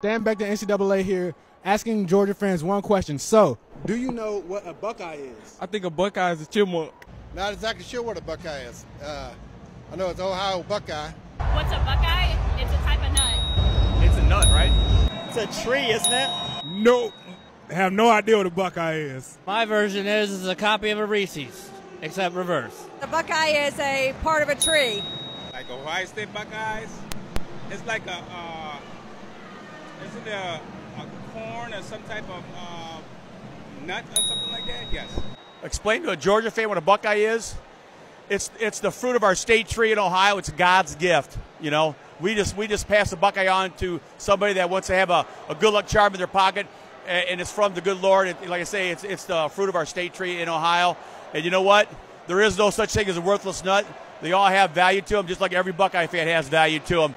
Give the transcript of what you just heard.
Dan back to NCAA here, asking Georgia fans one question. So, do you know what a Buckeye is? I think a Buckeye is a chipmunk. Not exactly sure what a Buckeye is. Uh, I know it's Ohio Buckeye. What's a buckeye? It's a type of nut. It's a nut, right? It's a tree, isn't it? No, have no idea what a Buckeye is. My version is is a copy of a Reese's, except reverse. The buckeye is a part of a tree. Like Ohio State Buckeyes. It's like a, uh, is a, a corn or some type of uh, nut or something like that? Yes. Explain to a Georgia fan what a Buckeye is. It's it's the fruit of our state tree in Ohio. It's God's gift. You know, we just we just pass the Buckeye on to somebody that wants to have a, a good luck charm in their pocket, and it's from the good Lord. It, like I say, it's it's the fruit of our state tree in Ohio. And you know what? There is no such thing as a worthless nut. They all have value to them, just like every Buckeye fan has value to them.